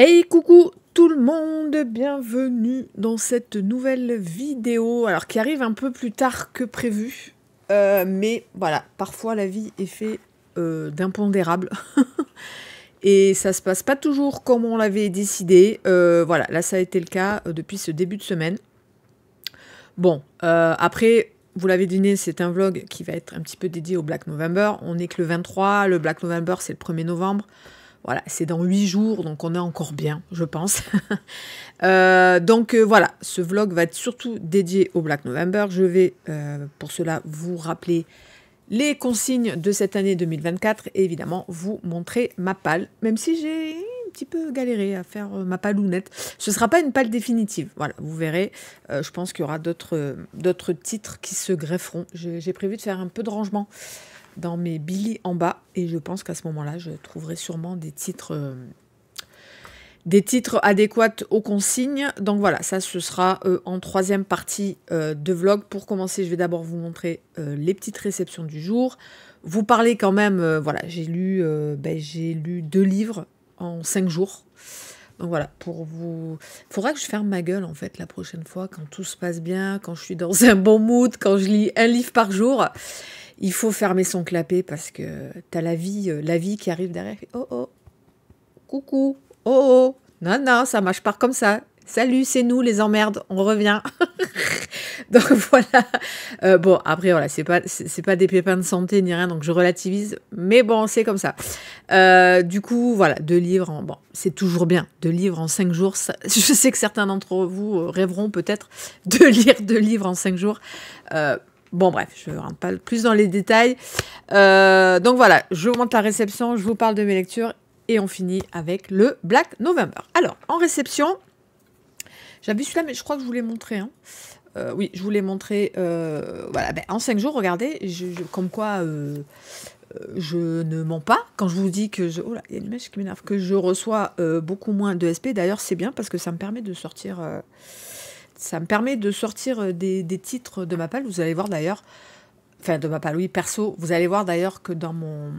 Hey coucou tout le monde, bienvenue dans cette nouvelle vidéo, alors qui arrive un peu plus tard que prévu, euh, mais voilà, parfois la vie est faite euh, d'impondérables, et ça se passe pas toujours comme on l'avait décidé, euh, voilà, là ça a été le cas depuis ce début de semaine. Bon, après, vous l'avez deviné, c'est un vlog qui va être un petit peu dédié au Black November, on est que le 23, le Black November c'est le 1er novembre, voilà, c'est dans huit jours, donc on est encore bien, je pense. Euh, donc euh, voilà, ce vlog va être surtout dédié au Black November. Je vais euh, pour cela vous rappeler les consignes de cette année 2024 et évidemment vous montrer ma palle, même si j'ai un petit peu galéré à faire ma palounette. Ce ne sera pas une palle définitive, voilà, vous verrez. je pense qu'il y aura d'autres titres qui se grefferont. J'ai prévu de faire un peu de rangement dans mes billets en bas et je pense qu'à ce moment-là, je trouverai sûrement des titres, euh, des titres adéquats aux consignes. Donc voilà, ça ce sera euh, en troisième partie euh, de vlog. Pour commencer, je vais d'abord vous montrer les petites réceptions du jour. Vous parlez quand même, voilà, j'ai lu, ben, j'ai lu deux livres en cinq jours. Donc voilà, pour vous. Faudra que je ferme ma gueule en fait la prochaine fois, quand tout se passe bien, quand je suis dans un bon mood, quand je lis un livre par jour il faut fermer son clapet parce que tu as la vie, euh, la vie qui arrive derrière. Oh oh, coucou, oh oh, non, non, ça marche pas comme ça. Salut, c'est nous les emmerdes, on revient. donc voilà. Euh, bon, après, voilà, c'est pas, c'est pas des pépins de santé ni rien, donc je relativise. Mais bon, c'est comme ça. Euh, du coup, voilà, deux livres, bon, c'est toujours bien. Deux livres en cinq jours. je sais que certains d'entre vous rêveront peut-être de lire deux livres en cinq jours. Bon, bref, je ne rentre pas plus dans les détails. Euh, donc voilà, je vous montre la réception, je vous parle de mes lectures et on finit avec le Black November. Alors, en réception, j'avais celui-là, mais je crois que je vous l'ai montré. Hein. Euh, oui, je vous l'ai montré. Euh, voilà, ben, en 5 jours, regardez, comme quoi je ne mens pas quand je vous dis que je. Oh là, il y a une image qui m'énerve. Que je reçois beaucoup moins de SP. D'ailleurs, c'est bien parce que ça me permet de sortir ça me permet de sortir euh, des, titres de ma palle. Vous allez voir d'ailleurs, enfin de ma palle, oui, perso. Vous allez voir d'ailleurs que dans mon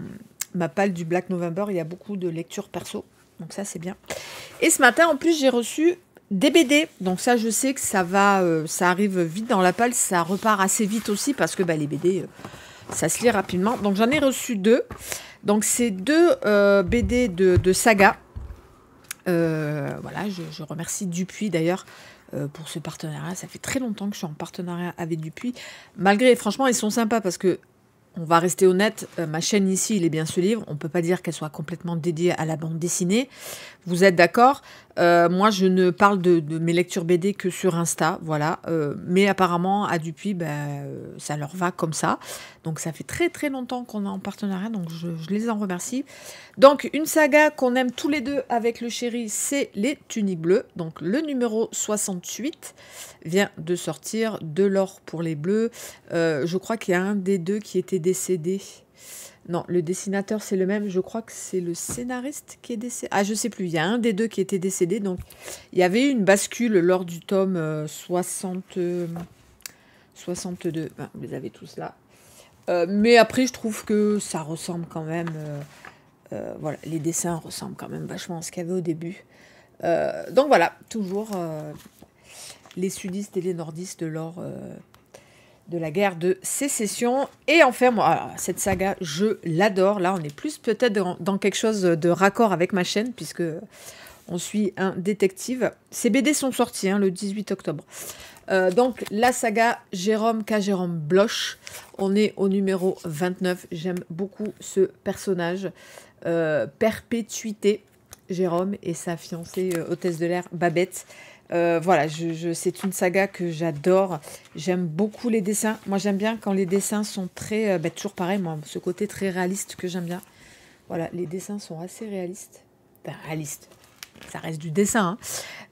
ma palle du Black November, il y a beaucoup de lectures perso. Donc ça, c'est bien. Et ce matin, en plus, j'ai reçu des BD. Donc ça, je sais que ça va, euh, ça arrive vite dans la palle. Ça repart assez vite aussi parce que bah, les BD, euh, ça se lit rapidement. Donc j'en ai reçu deux. Donc c'est deux BD de, saga. voilà, je, remercie Dupuis d'ailleurs pour ce partenariat. Ça fait très longtemps que je suis en partenariat avec Dupuis. Malgré, franchement, ils sont sympas parce que on va rester honnête, euh, ma chaîne ici, il est bien ce livre. On ne peut pas dire qu'elle soit complètement dédiée à la bande dessinée. Vous êtes d'accord? Euh, Moi, je ne parle de, mes lectures BD que sur Insta, voilà. Euh, mais apparemment, à Dupuis, ben, ça leur va comme ça. Donc, ça fait très très longtemps qu'on est en partenariat, donc je, les en remercie. Donc, une saga qu'on aime tous les deux avec le chéri, c'est Les Tuniques Bleues. Donc, le numéro 68 vient de sortir, De l'or pour les bleus. je crois qu'il y a un des deux qui était décédé. Non, le dessinateur c'est le même. Je crois que c'est le scénariste qui est décédé. Ah, je sais plus. Il y a un des deux qui était décédé. Donc, il y avait une bascule lors du tome 60, euh, 62. vous les avez tous là. Euh, mais après, je trouve que ça ressemble quand même. Euh, voilà, les dessins ressemblent quand même vachement à ce qu'il y avait au début. donc voilà, toujours les sudistes et les nordistes de l'or de la guerre de sécession. Et enfin, moi, cette saga, je l'adore. Là, on est plus peut-être dans, quelque chose de raccord avec ma chaîne, puisque on suit un détective. Ces BD sont sortis hein, le 18 octobre. Euh, donc, la saga Jérôme K. Jérôme Bloch. On est au numéro 29. J'aime beaucoup ce personnage. Euh, perpétuité. Jérôme et sa fiancée euh, hôtesse de l'air Babette. Euh, voilà, c'est une saga que j'adore. J'aime beaucoup les dessins. Moi, j'aime bien quand les dessins sont très. Euh, bah, toujours pareil, moi, ce côté très réaliste que j'aime bien. Voilà, les dessins sont assez réalistes. Enfin, réalistes. Ça reste du dessin. Hein.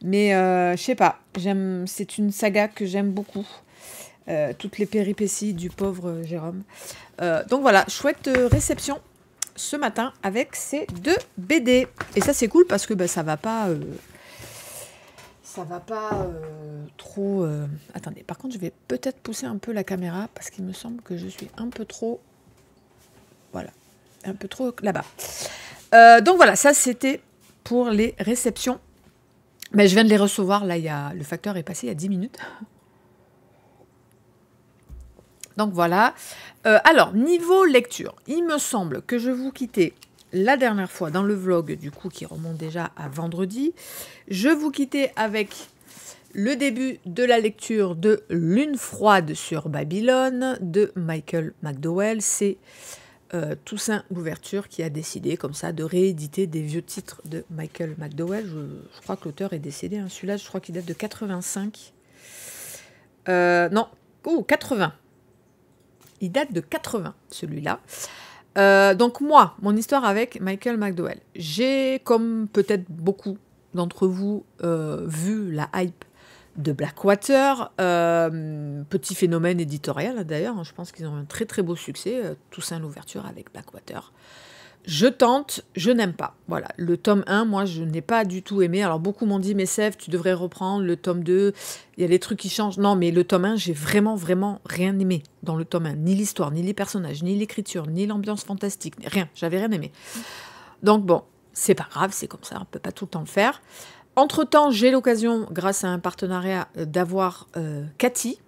Mais euh, je sais pas. J'aime, c'est une saga que j'aime beaucoup. toutes les péripéties du pauvre Jérôme. donc voilà, chouette réception ce matin avec ces deux BD. Et ça, c'est cool parce que bah, ça va pas ça va pas euh, trop. Euh, attendez, par contre, je vais peut-être pousser un peu la caméra parce qu'il me semble que je suis un peu trop. Voilà, un peu trop là-bas. Euh, donc voilà, ça c'était pour les réceptions. Mais je viens de les recevoir, là, il y a, le facteur est passé il y a 10 minutes. Donc voilà. Alors, niveau lecture, il me semble que je vous quittais la dernière fois dans le vlog, du coup, qui remonte déjà à vendredi. Je vous quittais avec le début de la lecture de Lune froide sur Babylone de Michael McDowell. C'est euh, Toussaint Louverture qui a décidé comme ça de rééditer des vieux titres de Michael McDowell. Je, crois que l'auteur est décédé. Hein. Celui-là, je crois qu'il date de 85. Euh, non, oh, 80. Il date de 80, celui-là. Euh, donc moi, mon histoire avec Michael McDowell. J'ai, comme peut-être beaucoup d'entre vous, euh, vu la hype de Blackwater. Euh, petit phénomène éditorial d'ailleurs. Hein. Je pense qu'ils ont un très très beau succès. Toussaint l'ouverture avec Blackwater. Je tente, je n'aime pas. Voilà, le tome 1, moi, je n'ai pas du tout aimé. Alors, beaucoup m'ont dit, mais Sèvres, tu devrais reprendre le tome 2. Il y a des trucs qui changent. Non, mais le tome 1, j'ai vraiment, vraiment rien aimé dans le tome 1. Ni l'histoire, ni les personnages, ni l'écriture, ni l'ambiance fantastique. Rien, j'avais rien aimé. Donc, bon, c'est pas grave, c'est comme ça, on peut pas tout le temps le faire. Entre-temps, j'ai l'occasion, grâce à un partenariat, euh, d'avoir euh, Cathy,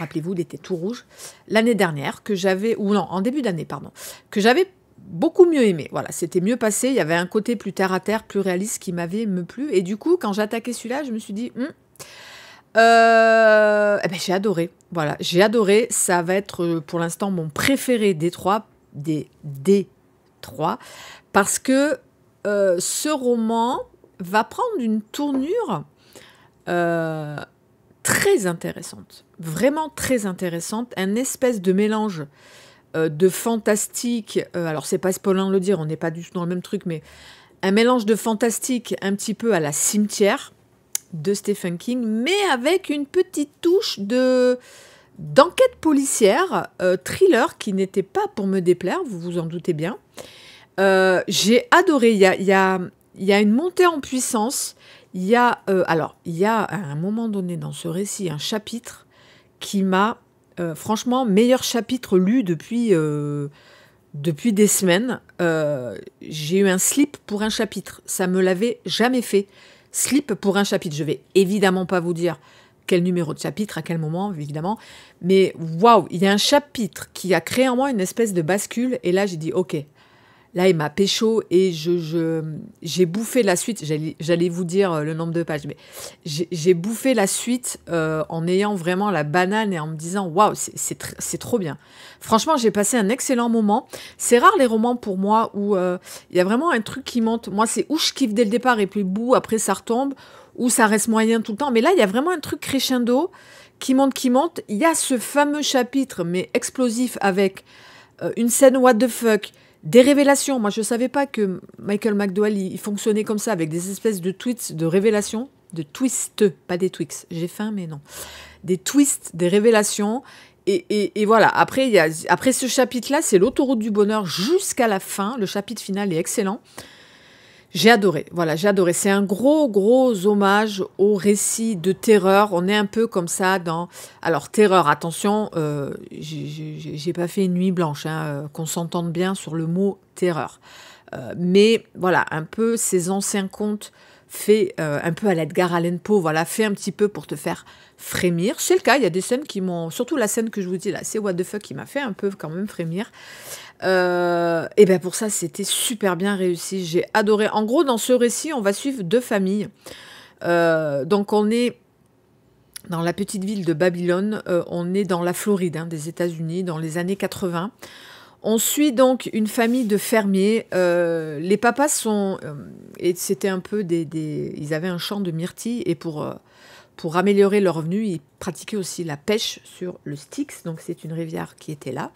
rappelez-vous, il était tout rouge, l'année dernière, que j'avais, ou non, en début d'année, pardon, que j'avais beaucoup mieux aimé. Voilà, c'était mieux passé. Il y avait un côté plus terre à terre, plus réaliste qui m'avait me plu. Et du coup, quand j'attaquais celui-là, je me suis dit, hum, euh, eh ben, j'ai adoré. Voilà, j'ai adoré. Ça va être euh, pour l'instant mon préféré des trois, des des trois, parce que euh, ce roman va prendre une tournure très intéressante, vraiment très intéressante, un espèce de mélange euh, de fantastique. Euh, alors, c'est pas spoilant de le dire, on n'est pas du tout dans le même truc, mais un mélange de fantastique un petit peu à la cimetière de Stephen King, mais avec une petite touche de d'enquête policière, euh, thriller, qui n'était pas pour me déplaire, vous vous en doutez bien. J'ai adoré, il y a, y, a, y a, une montée en puissance, il y a, alors, il y a à un moment donné dans ce récit un chapitre qui m'a euh, franchement, meilleur chapitre lu depuis, euh, depuis des semaines. Euh, j'ai eu un slip pour un chapitre. Ça me l'avait jamais fait. Slip pour un chapitre. Je vais évidemment pas vous dire quel numéro de chapitre, à quel moment, évidemment. Mais waouh, il y a un chapitre qui a créé en moi une espèce de bascule. Et là, j'ai dit, ok, Là, il m'a pécho et j'ai bouffé la suite. J'allais vous dire euh, le nombre de pages, mais j'ai bouffé la suite euh, en ayant vraiment la banane et en me disant waouh, c'est trop bien. Franchement, j'ai passé un excellent moment. C'est rare les romans pour moi où euh, il y a vraiment un truc qui monte. Moi, c'est où je kiffe dès le départ et puis bout, après ça retombe, ou ça reste moyen tout le temps. Mais là, il y a vraiment un truc crescendo qui monte, qui monte. Il y a ce fameux chapitre, mais explosif, avec une scène what the fuck des révélations. Moi, je ne savais pas que Michael McDowell, il, fonctionnait comme ça, avec des espèces de tweets, de révélations, de twists, pas des tweets. J'ai faim, mais non. Des twists, des révélations. Et, voilà, après, après ce chapitre-là, c'est l'autoroute du bonheur jusqu'à la fin. Le chapitre final est excellent. J'ai adoré, voilà, j'ai adoré. C'est un gros, gros hommage au récit de terreur. On est un peu comme ça dans... Alors, terreur, attention, euh, j'ai pas fait une nuit blanche, hein, euh, qu'on s'entende bien sur le mot terreur. Euh, mais voilà, un peu ces anciens contes fait un peu à l'Edgar Allan Poe, voilà, fait un petit peu pour te faire frémir. C'est le cas, il y a des scènes qui m'ont, surtout la scène que je vous dis là, c'est What the fuck qui m'a fait un peu quand même frémir. Euh, et bien pour ça, c'était super bien réussi. J'ai adoré. En gros, dans ce récit, on va suivre deux familles. Euh, donc on est dans la petite ville de Babylone. Euh, on est dans la Floride, hein, des États-Unis, dans les années 80. On suit donc une famille de fermiers. les papas sont... et c'était un peu des, Ils avaient un champ de myrtilles et pour... pour améliorer leurs revenus, ils pratiquaient aussi la pêche sur le Styx, donc c'est une rivière qui était là.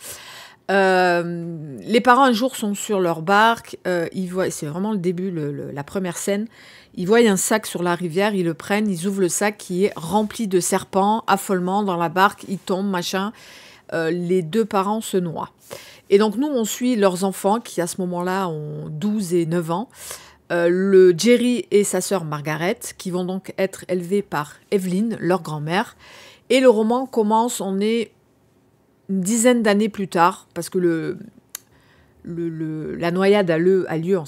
Euh, les parents un jour sont sur leur barque, euh, ils voient, c'est vraiment le début, la première scène. Ils voient un sac sur la rivière, ils le prennent, ils ouvrent le sac qui est rempli de serpents, affolement dans la barque, ils tombent, machin. Euh, les deux parents se noient. Et donc nous, on suit leurs enfants qui à ce moment-là ont 12 et 9 ans. le Jerry et sa sœur Margaret, qui vont donc être élevés par Evelyn, leur grand-mère. Et le roman commence, on est une dizaine d'années plus tard, parce que le, la noyade a lieu, en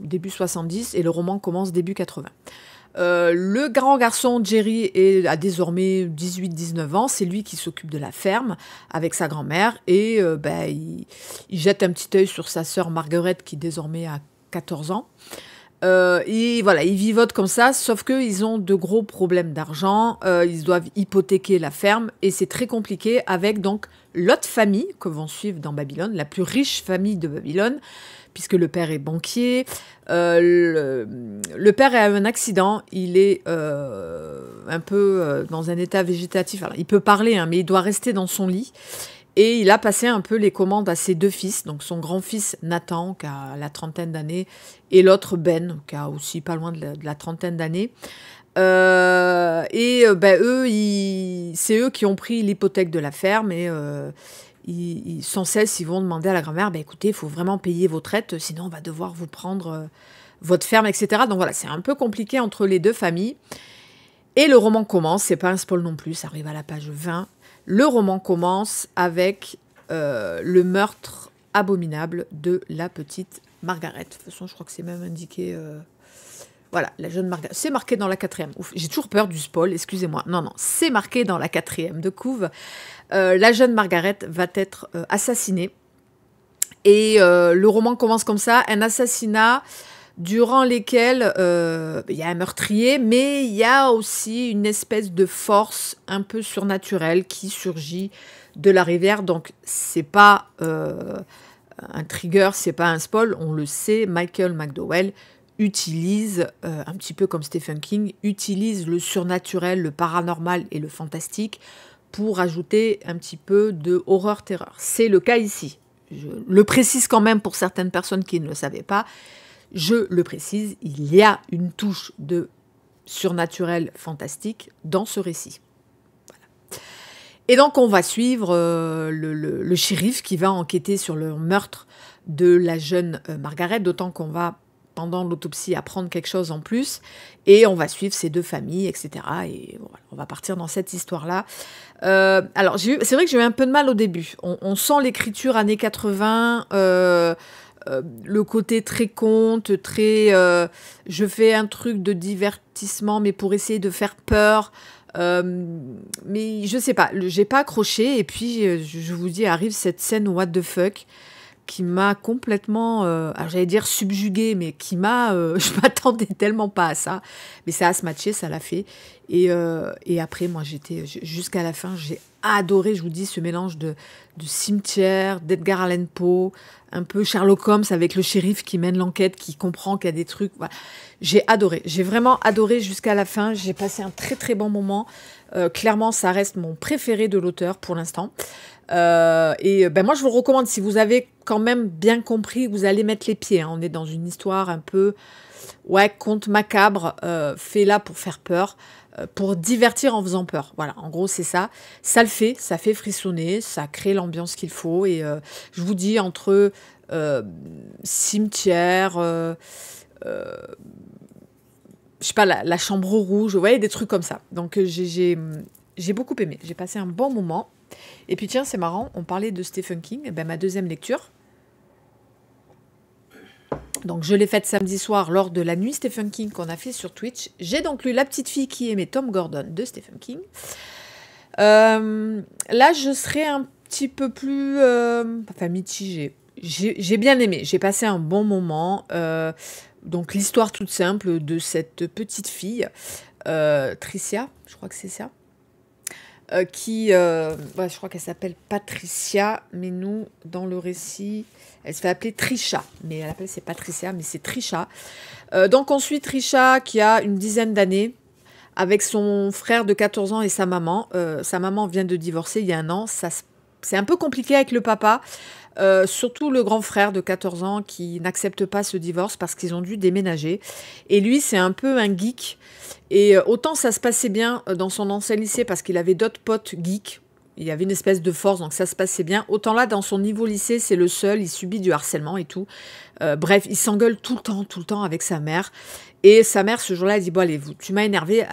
début 70 et le roman commence début 80. Euh, le grand garçon Jerry a désormais 18-19 ans. C'est lui qui s'occupe de la ferme avec sa grand-mère. Et euh, ben, il, jette un petit œil sur sa sœur Margaret qui désormais a 14 ans. Euh, et voilà, ils vivotent comme ça, sauf qu'ils ont de gros problèmes d'argent. ils doivent hypothéquer la ferme et c'est très compliqué avec donc l'autre famille que vont suivre dans Babylone, la plus riche famille de Babylone, puisque le père est banquier. Euh, le, père a eu un accident, il est euh, un peu euh, dans un état végétatif. Alors, il peut parler, hein, mais il doit rester dans son lit. Et il a passé un peu les commandes à ses deux fils, donc son grand-fils Nathan, qui a la trentaine d'années, et l'autre Ben, qui a aussi pas loin de la, trentaine d'années. et ben, eux, c'est eux qui ont pris l'hypothèque de la ferme et ils, sans cesse, ils vont demander à la grand-mère, bah, écoutez, il faut vraiment payer vos traites, sinon on va devoir vous prendre euh, votre ferme, etc. Donc voilà, c'est un peu compliqué entre les deux familles. Et le roman commence, c'est pas un spoil non plus, ça arrive à la page 20. Le roman commence avec euh, le meurtre abominable de la petite Margaret. De toute façon, je crois que c'est même indiqué. Euh, voilà, la jeune Margaret. C'est marqué dans la quatrième. J'ai toujours peur du spoil, excusez-moi. Non, non, c'est marqué dans la quatrième de couve. Euh, la jeune Margaret va être assassinée. Et le roman commence comme ça, un assassinat durant lesquels il y a un meurtrier, mais il y a aussi une espèce de force un peu surnaturelle qui surgit de la rivière. Donc c'est pas un trigger, c'est pas un spoil, on le sait. Michael McDowell utilise, un petit peu comme Stephen King, utilise le surnaturel, le paranormal et le fantastique pour ajouter un petit peu de horreur-terreur. C'est le cas ici. Je le précise quand même pour certaines personnes qui ne le savaient pas. Je le précise, il y a une touche de surnaturel fantastique dans ce récit. Et donc on va suivre euh, le, shérif qui va enquêter sur le meurtre de la jeune euh, Margaret, d'autant qu'on va pendant l'autopsie apprendre quelque chose en plus, et on va suivre ces deux familles, etc. Et on va partir dans cette histoire-là. Euh, alors, c'est vrai que j'ai eu un peu de mal au début. On, sent l'écriture années 80, euh, euh, le côté très conte, très... je fais un truc de divertissement, mais pour essayer de faire peur. mais je sais pas, j'ai pas accroché, et puis je vous dis, arrive cette scène what the fuck qui m'a complètement, euh, j'allais dire subjugué, mais qui m'a, euh, je m'attendais tellement pas à ça, mais ça a se matché, ça l'a fait. Et, euh, et après, moi, j'étais jusqu'à la fin, j'ai adoré, je vous dis, ce mélange de, de cimetière, d'Edgar Allan Poe, un peu Sherlock Holmes avec le shérif qui mène l'enquête, qui comprend qu'il y a des trucs. J'ai adoré, j'ai vraiment adoré jusqu'à la fin. J'ai passé un très très bon moment. clairement, ça reste mon préféré de l'auteur pour l'instant. Euh, et ben moi, je vous le recommande si vous avez quand même bien compris, vous allez mettre les pieds. Hein. On est dans une histoire un peu, ouais, conte macabre, euh, fait là pour faire peur, euh, pour divertir en faisant peur. Voilà, en gros, c'est ça. Ça le fait, ça fait frissonner, ça crée l'ambiance qu'il faut. Et je vous dis, entre cimetière, je sais pas, la, la, chambre rouge, vous voyez, des trucs comme ça. Donc, j'ai beaucoup aimé. J'ai passé un bon moment. Et puis tiens, c'est marrant, on parlait de Stephen King, eh ben, ma deuxième lecture. Donc je l'ai faite samedi soir lors de la nuit Stephen King qu'on a fait sur Twitch. J'ai donc lu La petite fille qui aimait Tom Gordon de Stephen King. Euh, là, je serai un petit peu plus... Euh, enfin, mitigée. J'ai bien aimé, j'ai passé un bon moment. Euh, donc l'histoire toute simple de cette petite fille, Tricia, je crois que c'est ça. Euh, qui, euh, je crois qu'elle s'appelle Patricia, mais nous, dans le récit, elle se fait appeler Trisha, mais elle appelle c'est Patricia, mais c'est Trisha. Euh, donc on suit Trisha qui a une dizaine d'années avec son frère de 14 ans et sa maman. sa maman vient de divorcer il y a un an. Ça, c'est un peu compliqué avec le papa. surtout le grand frère de 14 ans qui n'accepte pas ce divorce parce qu'ils ont dû déménager. Et lui, c'est un peu un geek. Et euh, autant ça se passait bien euh, dans son ancien lycée parce qu'il avait d'autres potes geeks, il y avait une espèce de force, donc ça se passait bien. Autant là, dans son niveau lycée, c'est le seul, il subit du harcèlement et tout. Euh, bref, il s'engueule tout le temps, tout le temps avec sa mère. Et sa mère, ce jour-là, elle dit, bon allez, vous, tu m'as énervé,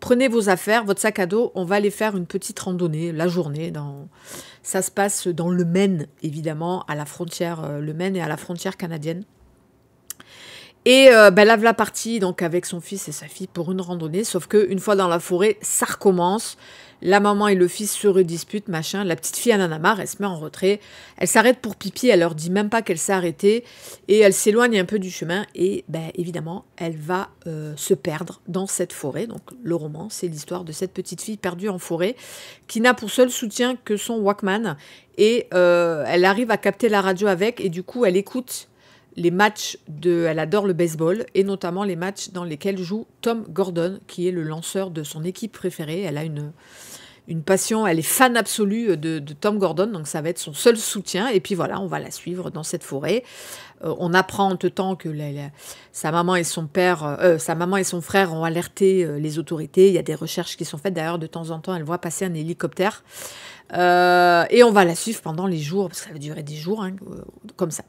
prenez vos affaires, votre sac à dos, on va aller faire une petite randonnée la journée dans Ça se passe dans le Maine, évidemment, à la frontière, le Maine et à la frontière canadienne. Et euh, ben, la partie donc avec son fils et sa fille pour une randonnée, sauf que une fois dans la forêt, ça recommence. La maman et le fils se redisputent, machin. La petite fille en a marre, elle se met en retrait. Elle s'arrête pour pipi, elle leur dit même pas qu'elle s'est arrêtée. Et elle s'éloigne un peu du chemin. Et ben, évidemment, elle va euh, se perdre dans cette forêt. Donc le roman, c'est l'histoire de cette petite fille perdue en forêt qui n'a pour seul soutien que son Walkman. Et euh, elle arrive à capter la radio avec. Et du coup, elle écoute les matchs de. Elle adore le baseball et notamment les matchs dans lesquels joue Tom Gordon, qui est le lanceur de son équipe préférée. Elle a une, une passion, elle est fan absolue de, Tom Gordon, donc ça va être son seul soutien. Et puis voilà, on va la suivre dans cette forêt. Euh, on apprend en temps que sa maman et son père, euh, sa maman et son frère ont alerté euh, les autorités. Il y a des recherches qui sont faites. D'ailleurs, de temps en temps, elle voit passer un hélicoptère. et on va la suivre pendant les jours, parce que ça va durer des jours, hein, comme ça.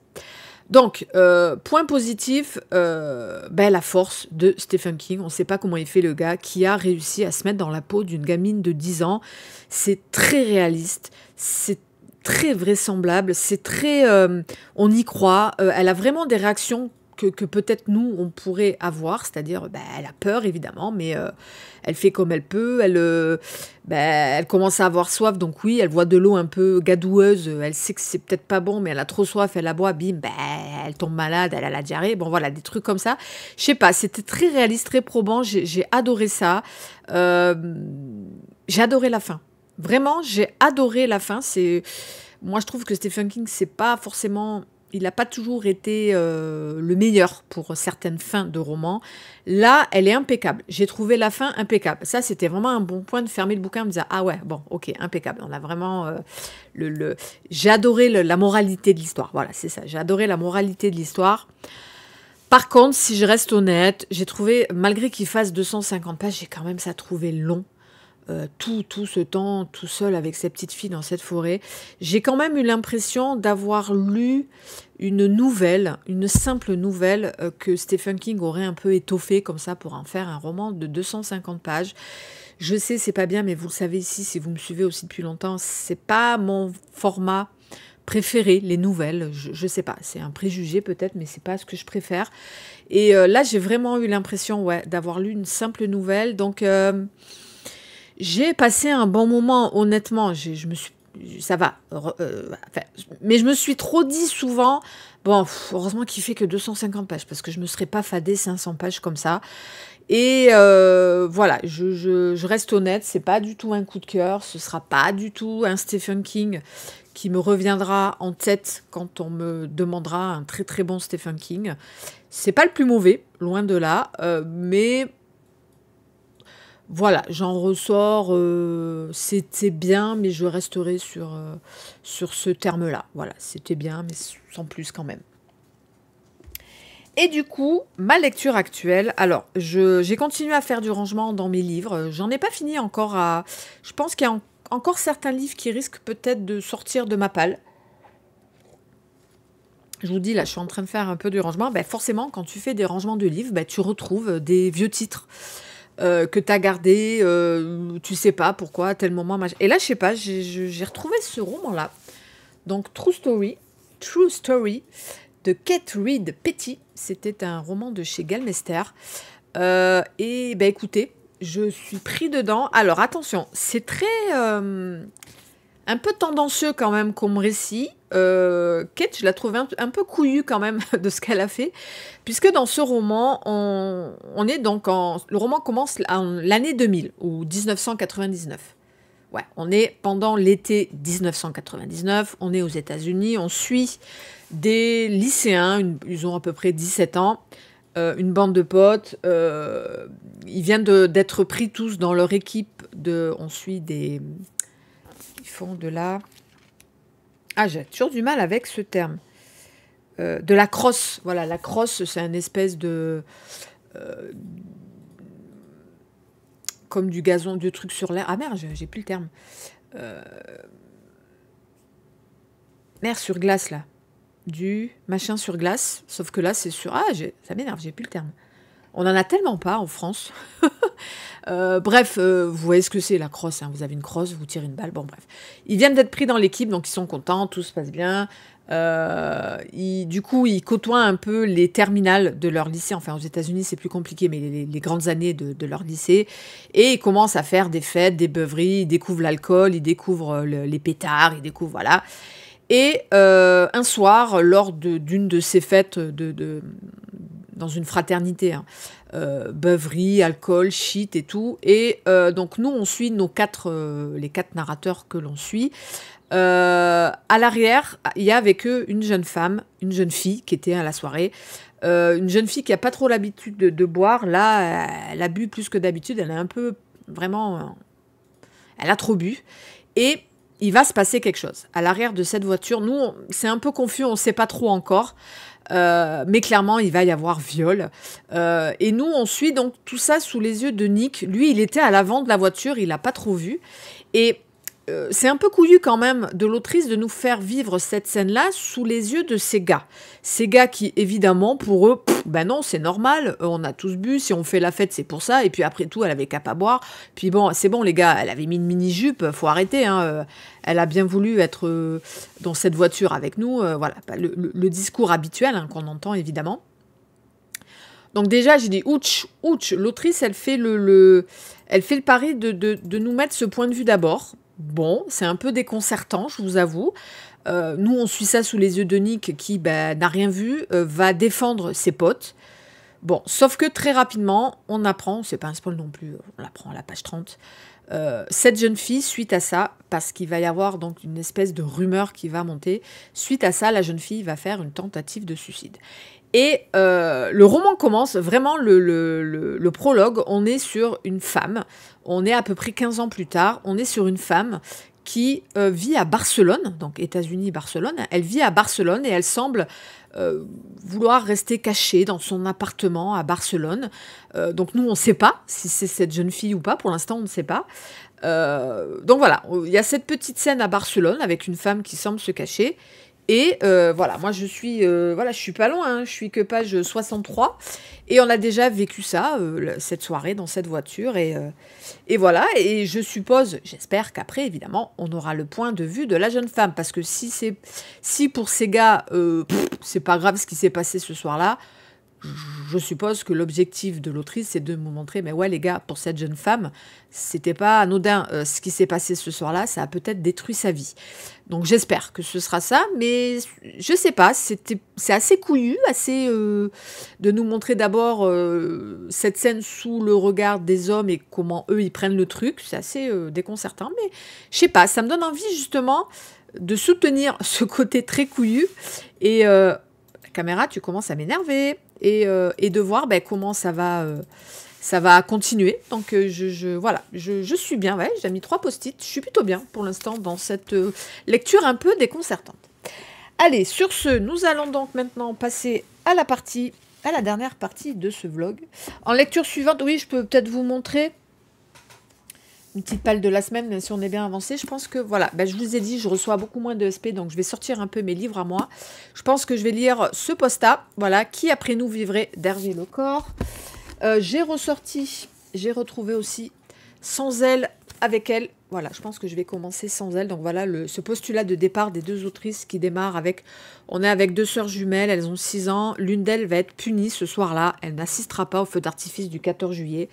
Donc, euh, point positif, euh, ben, la force de Stephen King. On ne sait pas comment il fait le gars qui a réussi à se mettre dans la peau d'une gamine de 10 ans. C'est très réaliste, c'est très vraisemblable, c'est très... Euh, on y croit. elle a vraiment des réactions que, peut-être nous, on pourrait avoir, c'est-à-dire, ben, elle a peur, évidemment, mais euh, elle fait comme elle peut, elle, euh, ben, elle commence à avoir soif, donc oui, elle voit de l'eau un peu gadoueuse, elle sait que c'est peut-être pas bon, mais elle a trop soif, elle la boit, bim, ben, elle tombe malade, elle a la diarrhée, bon voilà, des trucs comme ça. Je sais pas, c'était très réaliste, très probant, j'ai adoré ça. Euh, j'ai adoré la fin. Vraiment, j'ai adoré la fin. C'est moi, je trouve que Stephen King, c'est pas forcément il n'a pas toujours été euh, le meilleur pour certaines fins de romans. Là, elle est impeccable. J'ai trouvé la fin impeccable. Ça, c'était vraiment un bon point de fermer le bouquin en me disant Ah ouais, bon, ok, impeccable. On a vraiment. Euh, le, J'ai adoré la moralité de l'histoire. Voilà, c'est ça. J'ai adoré la moralité de l'histoire. Par contre, si je reste honnête, j'ai trouvé, malgré qu'il fasse 250 pages, j'ai quand même ça trouvé long. Euh, tout, tout ce temps tout seul avec cette petite fille dans cette forêt, j'ai quand même eu l'impression d'avoir lu une nouvelle, une simple nouvelle euh, que Stephen King aurait un peu étoffée comme ça pour en faire un roman de 250 pages. Je sais, c'est pas bien, mais vous le savez ici, si vous me suivez aussi depuis longtemps, c'est pas mon format préféré, les nouvelles. Je, je sais pas, c'est un préjugé peut-être, mais c'est pas ce que je préfère. Et euh, là, j'ai vraiment eu l'impression, ouais, d'avoir lu une simple nouvelle. Donc, j'ai passé un bon moment, honnêtement. Je me suis, ça va. Euh, mais je me suis trop dit souvent, bon, heureusement qu'il fait que 250 pages, parce que je me serais pas fadé 500 pages comme ça. Et euh, voilà, je, reste honnête, c'est pas du tout un coup de cœur, ce sera pas du tout un Stephen King qui me reviendra en tête quand on me demandera un très très bon Stephen King. C'est pas le plus mauvais, loin de là, euh, mais voilà, j'en ressors, euh, c'était bien, mais je resterai sur, euh, sur ce terme-là. Voilà, c'était bien, mais sans plus quand même. Et du coup, ma lecture actuelle, alors, j'ai continué à faire du rangement dans mes livres. J'en ai pas fini encore à... Je pense qu'il y a encore certains livres qui risquent peut-être de sortir de ma palle. Je vous dis, là, je suis en train de faire un peu du rangement. Ben, forcément, quand tu fais des rangements de livres, ben, tu retrouves des vieux titres. Euh, que tu as gardé, euh, tu sais pas pourquoi, à tel moment. Et là, je sais pas, j'ai retrouvé ce roman-là. Donc, True Story, True Story de Kate Reed Petty. C'était un roman de chez Galmester. Euh, et ben écoutez, je suis pris dedans. Alors attention, c'est très un peu tendancieux quand même comme récit. Euh, Kate, je la trouve un, peu couillue quand même de ce qu'elle a fait, puisque dans ce roman, on, est donc en... Le roman commence en l'année 2000, ou 1999. Ouais, on est pendant l'été 1999, on est aux États-Unis, on suit des lycéens, ils ont à peu près 17 ans, euh, une bande de potes, euh, ils viennent d'être pris tous dans leur équipe de... On suit des font de la... Ah, j'ai toujours du mal avec ce terme. Euh, de la crosse. Voilà, la crosse, c'est un espèce de... Euh, comme du gazon, du truc sur l'air. Ah merde, j'ai plus le terme. Euh, mer sur glace, là. Du machin sur glace. Sauf que là, c'est sur... Ah, ça m'énerve, j'ai plus le terme. On en a tellement pas en France. bref, vous voyez ce que c'est la crosse. Hein. Vous avez une crosse, vous tirez une balle. Bon, bref. Ils viennent d'être pris dans l'équipe, donc ils sont contents, tout se passe bien. Euh, du coup, ils côtoient un peu les terminales de leur lycée. Enfin, aux États-Unis, c'est plus compliqué, mais les, grandes années de, leur lycée. Et ils commencent à faire des fêtes, des beuveries. Ils découvrent l'alcool, ils découvrent les pétards, ils découvrent voilà. Et euh, un soir, lors d'une de, ces fêtes de, dans une fraternité, hein, euh, beuverie, alcool, shit et tout. Et donc nous, on suit nos quatre, les quatre narrateurs que l'on suit. Euh, à l'arrière, il y a avec eux une jeune femme, une jeune fille qui était à la soirée. Euh, une jeune fille qui a pas trop l'habitude de, boire. Là, elle a bu plus que d'habitude. Elle est un peu vraiment. Elle a trop bu. Et il va se passer quelque chose. À l'arrière de cette voiture, nous, c'est un peu confus, on ne sait pas trop encore. Euh, mais clairement, il va y avoir viol. et nous, on suit donc tout ça sous les yeux de Nick. Lui, il était à l'avant de la voiture, il n'a pas trop vu. Et euh, c'est un peu couillu quand même de l'autrice de nous faire vivre cette scène-là sous les yeux de ces gars. Ces gars qui, évidemment, pour eux, ben non, c'est normal, on a tous bu, si on fait la fête, c'est pour ça, et puis après tout, elle avait qu'à pas boire. Puis bon, c'est bon, les gars, elle avait mis une mini-jupe, faut arrêter, hein, euh, elle a bien voulu être euh, dans cette voiture avec nous, voilà, le, discours habituel hein, qu'on entend évidemment. Donc déjà, j'ai dit, ouch, ouch, l'autrice, elle fait le, elle fait le pari de, de nous mettre ce point de vue d'abord, Bon, c'est un peu déconcertant, je vous avoue. Euh, nous, on suit ça sous les yeux de Nick qui bah, n'a rien vu, euh, va défendre ses potes. Bon, sauf que très rapidement, on apprend, c'est pas un spoil non plus, on l'apprend à la page 30, euh, cette jeune fille, suite à ça, parce qu'il va y avoir donc une espèce de rumeur qui va monter, suite à ça, la jeune fille va faire une tentative de suicide. Et le roman commence, vraiment le, prologue, on est sur une femme, on est à peu près 15 ans plus tard, on est sur une femme qui euh, vit à Barcelone, donc États-Unis, Barcelone. Elle vit à Barcelone et elle semble euh, vouloir rester cachée dans son appartement à Barcelone. Euh, donc nous, on ne sait pas si c'est cette jeune fille ou pas. Pour l'instant, on ne sait pas. donc voilà, il y a cette petite scène à Barcelone avec une femme qui semble se cacher. Et euh, voilà, moi je suis, euh, voilà, je suis pas loin, hein. je suis que page 63. Et on a déjà vécu ça, euh, cette soirée, dans cette voiture. Et, et voilà, et je suppose, j'espère qu'après, évidemment, on aura le point de vue de la jeune femme. Parce que si, c'est, si pour ces gars, c'est pas grave ce qui s'est passé ce soir-là, je suppose que l'objectif de l'autrice, c'est de me montrer, mais ouais, les gars, pour cette jeune femme, c'était pas anodin. Euh, ce qui s'est passé ce soir-là, ça a peut-être détruit sa vie. Donc j'espère que ce sera ça, mais je sais pas, c'est assez couillu, assez euh, de nous montrer d'abord euh, cette scène sous le regard des hommes et comment eux ils prennent le truc. C'est assez déconcertant, mais je sais pas, ça me donne envie justement de soutenir ce côté très couillu et caméra, tu commences à m'énerver. Euh, et, de voir ben, comment ça va, euh, ça va continuer. Donc euh, je, voilà, je, suis bien, j'ai mis trois post-it, je suis plutôt bien pour l'instant dans cette lecture un peu déconcertante. Allez, sur ce, nous allons donc maintenant passer à la partie, à la dernière partie de ce vlog. En lecture suivante, oui, je peux peut-être vous montrer une petite palle de la semaine, si on est bien avancé. Je pense que, voilà, ben, je vous ai dit, je reçois beaucoup moins de SP, donc je vais sortir un peu mes livres à moi. Je pense que je vais lire ce posta, voilà, qui après nous vivrait d'Hervé Le Corps. Euh, j'ai ressorti, j'ai retrouvé aussi Sans elle, avec elle. Voilà, je pense que je vais commencer sans elle. Donc voilà ce postulat de départ des deux autrices qui démarre avec... On est avec deux sœurs jumelles, elles ont 6 ans. L'une d'elles va être punie ce soir-là. Elle n'assistera pas au feu d'artifice du 14 juillet.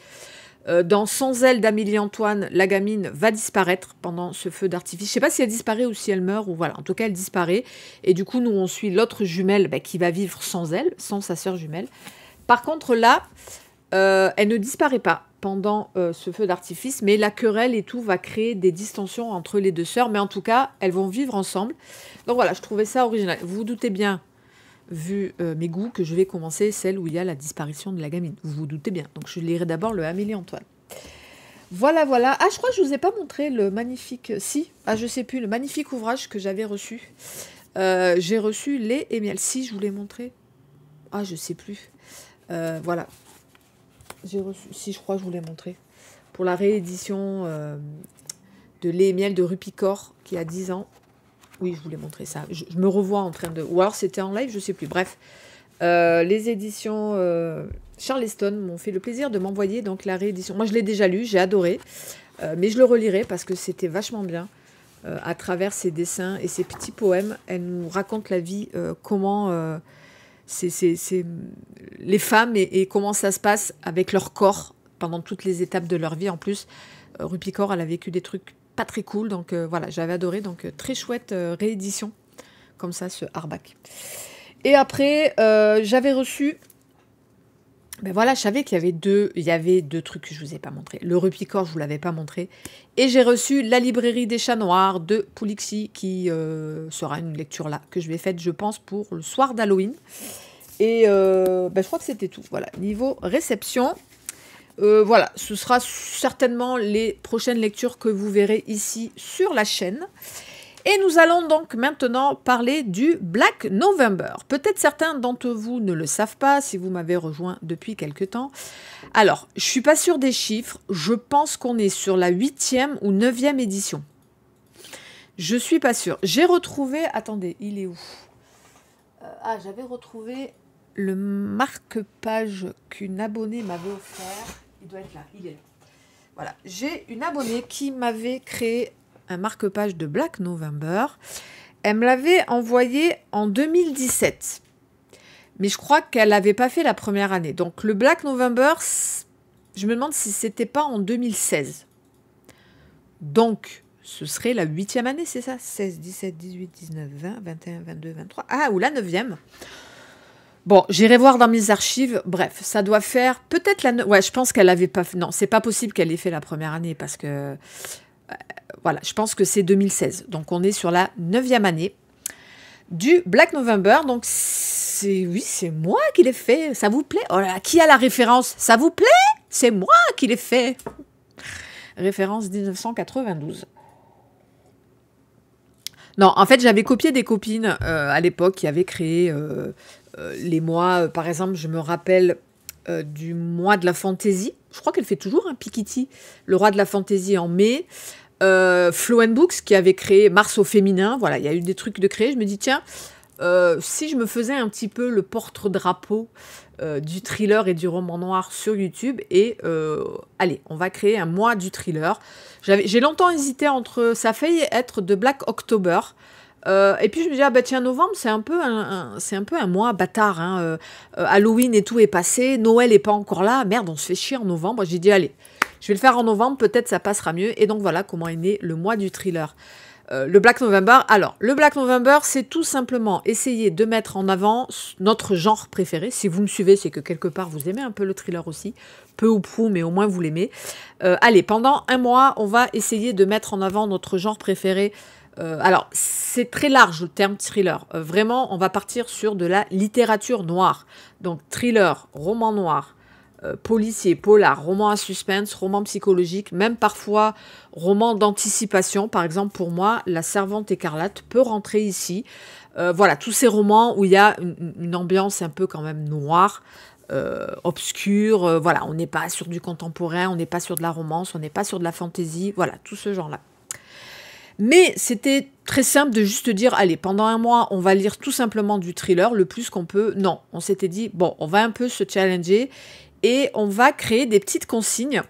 Euh, dans Sans elle d'Amélie Antoine, la gamine va disparaître pendant ce feu d'artifice. Je ne sais pas si elle disparaît ou si elle meurt, ou voilà. En tout cas, elle disparaît. Et du coup, nous, on suit l'autre jumelle bah, qui va vivre sans elle, sans sa sœur jumelle. Par contre, là, euh, elle ne disparaît pas pendant euh, ce feu d'artifice, mais la querelle et tout va créer des distensions entre les deux sœurs. Mais en tout cas, elles vont vivre ensemble. Donc voilà, je trouvais ça original. Vous vous doutez bien vu euh, mes goûts, que je vais commencer celle où il y a la disparition de la gamine. Vous vous doutez bien. Donc je lirai d'abord le Amélie Antoine. Voilà, voilà. Ah, je crois que je vous ai pas montré le magnifique... Si, ah, je sais plus, le magnifique ouvrage que j'avais reçu. Euh, j'ai reçu Les et miel. Si, je vous l'ai montré. Ah, je sais plus. Euh, voilà. J'ai reçu... Si, je crois que je vous l'ai montré. Pour la réédition de Les et miel de Rupicor, qui a 10 ans. Oui, je voulais montrer ça. Je, me revois en train de... Ou alors c'était en live, je sais plus. Bref, euh, les éditions euh, Charleston m'ont fait le plaisir de m'envoyer donc la réédition. Moi, je l'ai déjà lu, j'ai adoré, euh, mais je le relirai parce que c'était vachement bien. À travers ses dessins et ses petits poèmes, elle nous raconte la vie, comment c'est les femmes et, comment ça se passe avec leur corps pendant toutes les étapes de leur vie. En plus, Rupicor, elle a vécu des trucs pas très cool, donc voilà, j'avais adoré. Donc très chouette réédition, comme ça, ce hardback. Et après, j'avais reçu ben voilà, je savais qu'il y avait deux, il y avait deux trucs que je vous ai pas montré. Le Rupicor, je vous l'avais pas montré. Et j'ai reçu La librairie des chats noirs de Poulixi, qui euh, sera une lecture là, que je vais faire, je pense, pour le soir d'Halloween. Et euh, ben, je crois que c'était tout. Voilà, niveau réception. Euh, voilà, ce sera certainement les prochaines lectures que vous verrez ici sur la chaîne. Et nous allons donc maintenant parler du Black November. Peut-être certains d'entre vous ne le savent pas si vous m'avez rejoint depuis quelque temps. Alors, je suis pas sûre des chiffres. Je pense qu'on est sur la huitième ou neuvième édition. Je suis pas sûre. J'ai retrouvé. Attendez, il est où? Euh, Ah, j'avais retrouvé le marque-page qu'une abonnée m'avait offert. Il doit être là. Il est là. Voilà. J'ai une abonnée qui m'avait créé un marque-page de Black November. Elle me l'avait envoyé en 2017. Mais je crois qu'elle n'avait pas fait la première année. Donc le Black November, je me demande si c'était pas en 2016. Donc, ce serait la huitième année, c'est ça? 16, 17, 18, 19, 20, 21, 22, 23. Ah, ou la neuvième. Bon, j'irai voir dans mes archives. Bref, ça doit faire peut-être la. Ouais, je pense qu'elle avait pas. Non, c'est pas possible qu'elle ait fait la première année parce que voilà, je pense que c'est 2016. Donc on est sur la neuvième année du Black November. Donc c'est oui, c'est moi qui l'ai fait. Ça vous plaît? Oh là qui a la référence? Ça vous plaît? C'est moi qui l'ai fait. Référence 1992. Non, en fait, j'avais copié des copines euh, à l'époque qui avaient créé euh, euh, les mois. par exemple, je me rappelle du mois de la fantaisie. Je crois qu'elle fait toujours un Pikiti, le roi de la fantaisie en mai. Euh, Flow Books qui avait créé Mars au féminin. Voilà, il y a eu des trucs de créer. Je me dis, tiens, euh, si je me faisais un petit peu le porte-drapeau euh, du thriller et du roman noir sur YouTube, et allez, on va créer un mois du thriller. J'ai longtemps hésité entre. Ça fait être de Black October. Et puis je me dis, ah bah tiens, novembre, c'est un, peu un, c'est un peu un mois bâtard. Hein. Halloween et tout est passé, Noël est pas encore là. Merde, on se fait chier en novembre. J'ai dit, allez, je vais le faire en novembre, peut-être ça passera mieux. Et donc voilà comment est né le mois du thriller. Euh, le Black November. Alors, le Black November, c'est tout simplement essayer de mettre en avant notre genre préféré. Si vous me suivez, c'est que quelque part vous aimez un peu le thriller aussi. Peu ou prou, mais au moins vous l'aimez. Euh, allez, pendant un mois, on va essayer de mettre en avant notre genre préféré. Euh, alors, c'est très large le terme thriller. vraiment, on va partir sur de la littérature noire. Donc, thriller, roman noir, euh, policier, polar, roman à suspense, roman psychologique, même parfois roman d'anticipation. Par exemple, pour moi, La Servante écarlate peut rentrer ici. Euh, voilà, tous ces romans où il y a une, ambiance un peu quand même noire, euh, obscure. voilà, on n'est pas sur du contemporain, on n'est pas sur de la romance, on n'est pas sur de la fantaisie. Voilà, tout ce genre-là. Mais c'était très simple de juste dire, allez, pendant un mois, on va lire tout simplement du thriller, le plus qu'on peut. Non, on s'était dit, bon, on va un peu se challenger et on va créer des petites consignes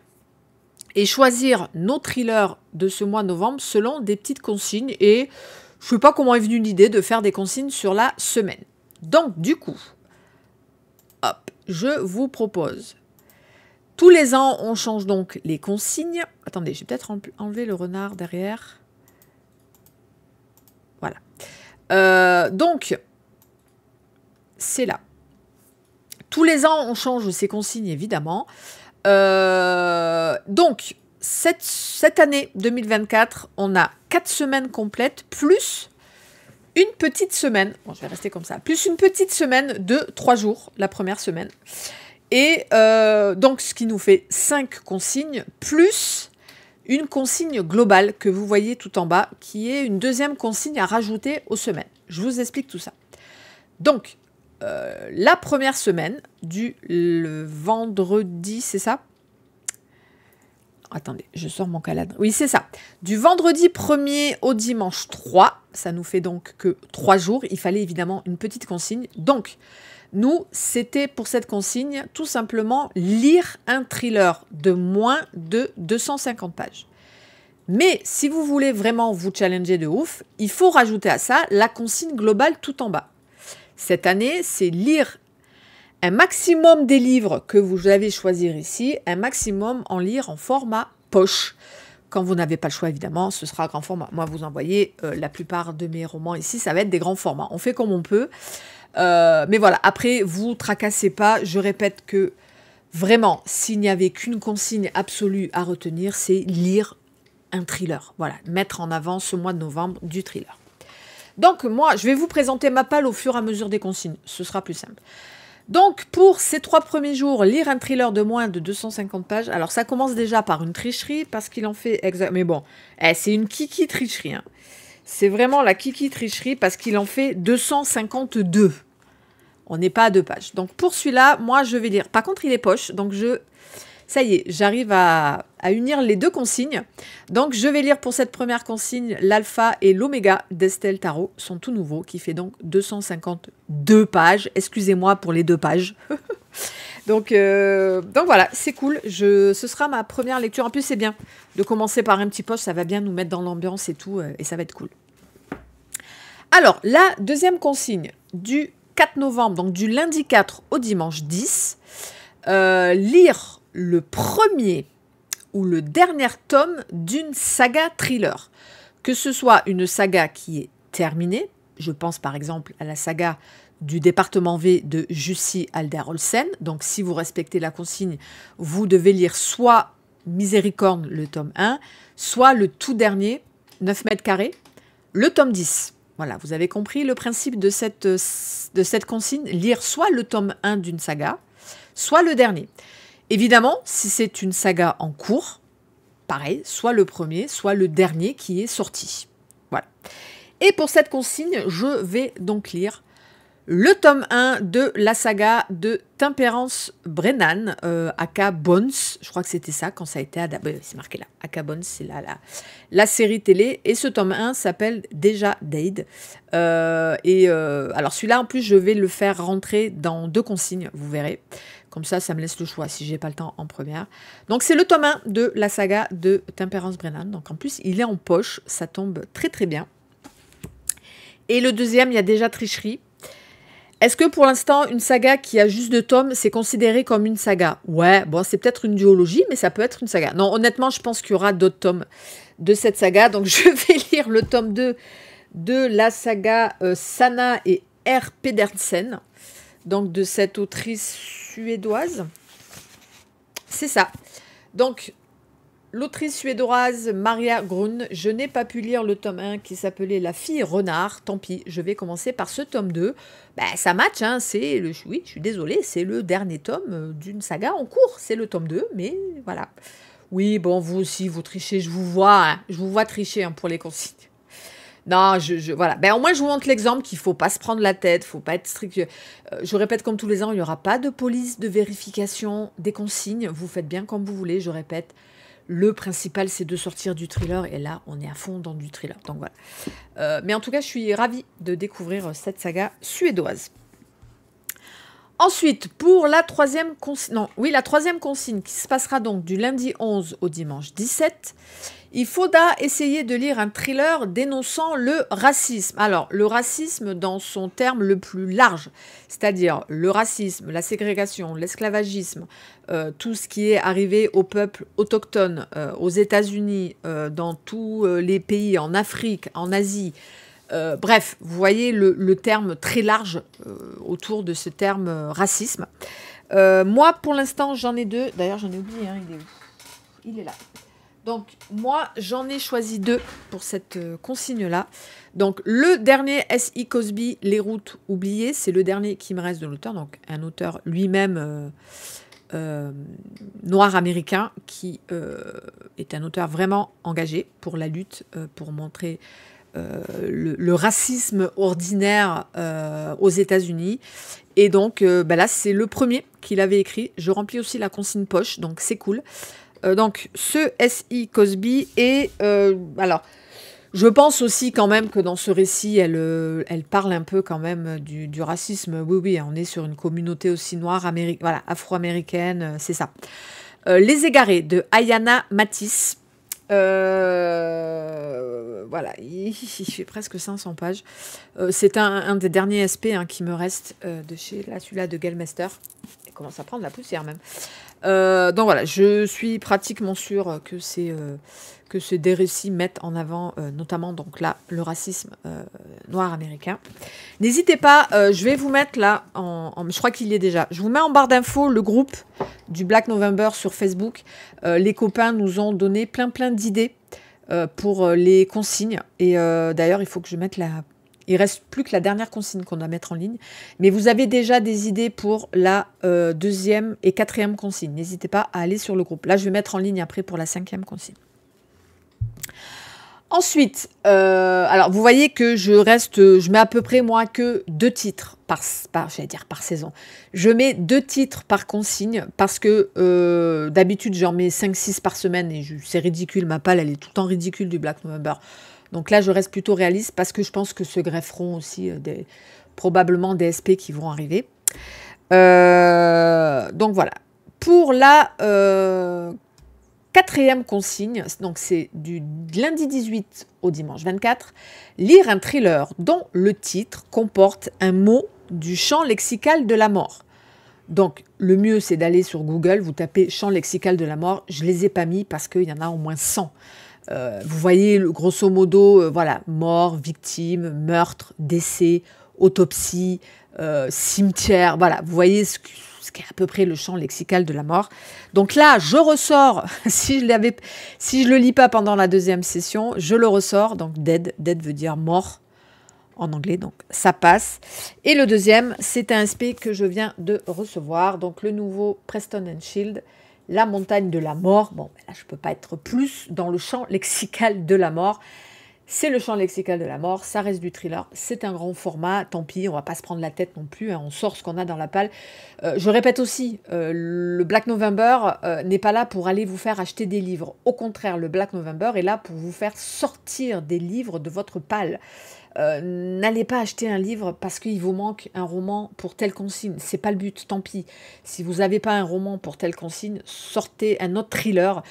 et choisir nos thrillers de ce mois de novembre selon des petites consignes. Et je ne sais pas comment est venue l'idée de faire des consignes sur la semaine. Donc, du coup, hop, je vous propose. Tous les ans, on change donc les consignes. Attendez, j'ai peut-être enlevé le renard derrière. Voilà. Euh, donc, c'est là. Tous les ans, on change ces consignes, évidemment. Euh, donc, cette, année 2024, on a quatre semaines complètes, plus une petite semaine, bon, je vais rester comme ça, plus une petite semaine de trois jours, la première semaine. Et euh, donc, ce qui nous fait cinq consignes, plus une consigne globale que vous voyez tout en bas, qui est une deuxième consigne à rajouter aux semaines. Je vous explique tout ça. Donc, euh, la première semaine, du vendredi, c'est ça? Attendez, je sors mon calendrier. Oui, c'est ça. Du vendredi 1er au dimanche 3, ça nous fait donc que 3 jours. Il fallait évidemment une petite consigne. Donc, Nous, c'était pour cette consigne tout simplement lire un thriller de moins de 250 pages. Mais si vous voulez vraiment vous challenger de ouf, il faut rajouter à ça la consigne globale tout en bas. Cette année, c'est lire un maximum des livres que vous avez choisir ici, un maximum en lire en format poche. Quand vous n'avez pas le choix, évidemment, ce sera grand format. Moi, vous envoyez euh, la plupart de mes romans ici, ça va être des grands formats. On fait comme on peut. Euh, mais voilà, après, vous tracassez pas. Je répète que vraiment, s'il n'y avait qu'une consigne absolue à retenir, c'est lire un thriller. Voilà, mettre en avant ce mois de novembre du thriller. Donc moi, je vais vous présenter ma palle au fur et à mesure des consignes. Ce sera plus simple. Donc pour ces trois premiers jours, lire un thriller de moins de 250 pages. Alors ça commence déjà par une tricherie parce qu'il en fait. Mais bon, eh, c'est une kiki tricherie. Hein. C'est vraiment la kiki tricherie parce qu'il en fait 252. On n'est pas à deux pages. Donc pour celui-là, moi je vais lire. Par contre, il est poche, donc je ça y est, j'arrive à, unir les deux consignes. Donc, je vais lire pour cette première consigne l'alpha et l'oméga d'Estelle Tarot, sont tout nouveaux, qui fait donc 252 pages. Excusez-moi pour les deux pages. donc, euh, donc voilà, c'est cool. Je, ce sera ma première lecture. En plus, c'est bien de commencer par un petit poste, ça va bien nous mettre dans l'ambiance et tout, euh, et ça va être cool. Alors, la deuxième consigne du 4 novembre, donc du lundi 4 au dimanche 10, euh, lire le premier ou le dernier tome d'une saga thriller. Que ce soit une saga qui est terminée, je pense par exemple à la saga du département V de Jussi Alder Olsen. Donc si vous respectez la consigne, vous devez lire soit Miséricorde, le tome 1, soit le tout dernier, 9 mètres carrés, le tome 10. Voilà, vous avez compris le principe de cette, de cette consigne, lire soit le tome 1 d'une saga, soit le dernier. Évidemment, si c'est une saga en cours, pareil, soit le premier, soit le dernier qui est sorti. Voilà. Et pour cette consigne, je vais donc lire le tome 1 de la saga de Tempérance Brennan, euh, Aka Bones, je crois que c'était ça quand ça a été adapté, c'est marqué là, Aka Bones, c'est la, la, série télé, et ce tome 1 s'appelle déjà Dade. Euh, et euh, alors celui-là, en plus, je vais le faire rentrer dans deux consignes, vous verrez. Comme ça, ça me laisse le choix si j'ai pas le temps en première. Donc c'est le tome 1 de la saga de Tempérance Brennan. Donc en plus, il est en poche, ça tombe très très bien. Et le deuxième, il y a déjà tricherie. Est-ce que pour l'instant, une saga qui a juste deux tomes, c'est considéré comme une saga? Ouais, bon, c'est peut-être une duologie, mais ça peut être une saga. Non, honnêtement, je pense qu'il y aura d'autres tomes de cette saga. Donc je vais lire le tome 2 de la saga euh, Sana et R. Pedersen. Donc de cette autrice suédoise. C'est ça. Donc, l'autrice suédoise Maria Grun, je n'ai pas pu lire le tome 1 qui s'appelait La fille renard. Tant pis, je vais commencer par ce tome 2. Ben, ça match, hein, c'est le. Oui, je suis désolée, c'est le dernier tome euh, d'une saga en cours. C'est le tome 2, mais voilà. Oui, bon, vous aussi, vous trichez, je vous vois, hein. je vous vois tricher hein, pour les consignes. Non, je, voilà. Ben, au moins, je vous montre l'exemple qu'il faut pas se prendre la tête, faut pas être strict. Euh, je répète comme tous les ans, il n'y aura pas de police de vérification des consignes. Vous faites bien comme vous voulez, je répète. Le principal, c'est de sortir du thriller. Et là, on est à fond dans du thriller. Donc voilà. Euh, mais en tout cas, je suis ravie de découvrir cette saga suédoise. Ensuite, pour la troisième consigne, non, oui, la troisième consigne qui se passera donc du lundi 11 au dimanche 17, il faudra essayer de lire un thriller dénonçant le racisme. Alors, le racisme dans son terme le plus large, c'est-à-dire le racisme, la ségrégation, l'esclavagisme, euh, tout ce qui est arrivé au peuple autochtone, euh, aux États-Unis, euh, dans tous les pays, en Afrique, en Asie. bref, vous voyez le, terme très large autour de ce terme racisme. moi, pour l'instant, j'en ai deux. D'ailleurs, j'en ai oublié un. Il est où? Il est là. Donc moi, j'en ai choisi deux pour cette euh, consigne-là. Donc le dernier S.I. Cosby, Les routes oubliées, c'est le dernier qui me reste de l'auteur. Donc un auteur lui-même euh, euh, noir américain qui est un auteur vraiment engagé pour la lutte, pour montrer le, racisme ordinaire aux États-Unis. Et donc bah là, c'est le premier qu'il avait écrit. Je remplis aussi la consigne poche, donc c'est cool. Euh, donc, ce SI Cosby est. Euh, alors, Je pense aussi quand même que dans ce récit, elle, euh, parle un peu quand même du, racisme. Oui, oui, on est sur une communauté aussi noire, voilà, afro-américaine, c'est ça. Les Égarés de Ayana Matisse. voilà, il, fait presque 500 pages. c'est un, des derniers SP hein, qui me reste de chez celui-là de Gelmester. Il commence à prendre la poussière même. Donc voilà, je suis pratiquement sûre que c'est que ces des récits mettent en avant euh, notamment donc là le racisme euh, noir américain. N'hésitez pas, euh, je vais vous mettre là, en, je crois qu'il y est déjà, je vous mets en barre d'infos le groupe du Black November sur Facebook. les copains nous ont donné plein plein d'idées pour les consignes et d'ailleurs il faut que je mette la... Il reste plus que la dernière consigne qu'on doit mettre en ligne. Mais vous avez déjà des idées pour la deuxième et quatrième consigne. N'hésitez pas à aller sur le groupe. Là, je vais mettre en ligne après pour la cinquième consigne. Ensuite, euh, alors vous voyez que je reste, je mets à peu près moi que deux titres par saison. Je mets deux titres par consigne parce que euh, d'habitude j'en mets 5-6 par semaine et c'est ridicule, ma palle elle est tout le temps ridicule du Black November. Donc là je reste plutôt réaliste parce que je pense que se grefferont aussi euh, probablement des SP qui vont arriver. donc voilà. Pour la Quatrième consigne, donc c'est du lundi 18 au dimanche 24, lire un thriller dont le titre comporte un mot du champ lexical de la mort. Donc le mieux c'est d'aller sur Google, vous tapez champ lexical de la mort, je ne les ai pas mis parce qu'il y en a au moins 100. Euh, vous voyez grosso modo, euh, voilà, mort, victime, meurtre, décès, autopsie, euh, cimetière, voilà, vous voyez ce ce qui est à peu près le champ lexical de la mort. Donc là, je ressors, si je l'avais, si le lis pas pendant la deuxième session, je le ressors. Donc dead, dead veut dire mort en anglais, donc ça passe. Et le deuxième, c'est un SP que je viens de recevoir, donc le nouveau Preston and Shield, la montagne de la mort. Bon, ben là, je peux pas être plus dans le champ lexical de la mort. C'est le champ lexical de la mort, ça reste du thriller, c'est un grand format, tant pis, on va pas se prendre la tête non plus, hein, on sort ce qu'on a dans la palle. Euh, je répète aussi, euh, le Black November euh, n'est pas là pour aller vous faire acheter des livres. Au contraire, le Black November est là pour vous faire sortir des livres de votre palle. Euh, n'allez pas acheter un livre parce qu'il vous manque un roman pour telle consigne. C'est pas le but, tant pis. Si vous n'avez pas un roman pour telle consigne, sortez un autre thriller.